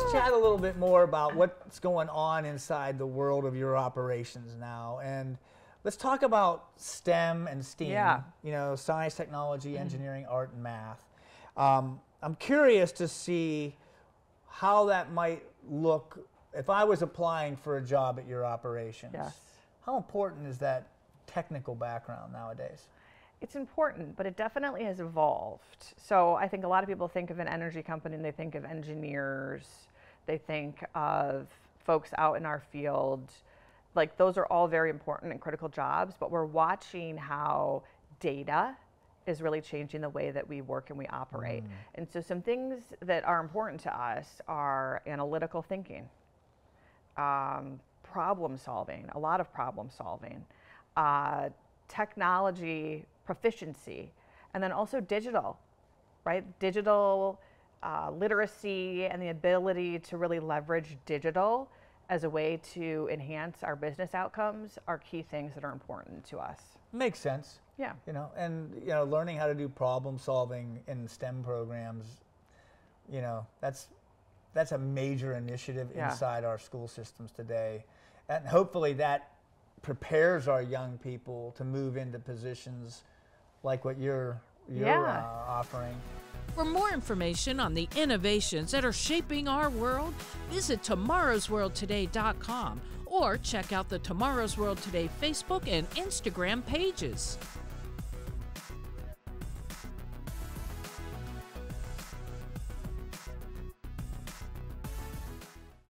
Let's chat a little bit more about what's going on inside the world of your operations now. And let's talk about STEM and STEAM. Yeah. You know, science, technology, engineering, art, and math. Um, I'm curious to see how that might look if I was applying for a job at your operations. Yes. How important is that technical background nowadays? It's important, but it definitely has evolved. So I think a lot of people think of an energy company and they think of engineers, they think of folks out in our field. Like those are all very important and critical jobs, but we're watching how data is really changing the way that we work and we operate. And so some things that are important to us are analytical thinking um, problem solving, a lot of problem solving, uh, technology proficiency, and then also digital, right? Digital uh, literacy and the ability to really leverage digital as a way to enhance our business outcomes are key things that are important to us. Makes sense. Yeah. You know, and you know, learning how to do problem solving in STEM programs, you know, that's that's a major initiative Yeah. inside our school systems today, and hopefully that prepares our young people to move into positions like what you're you're Yeah. uh, offering. For more information on the innovations that are shaping our world, visit tomorrowsworldtoday.com or check out the Tomorrow's World Today Facebook and Instagram pages.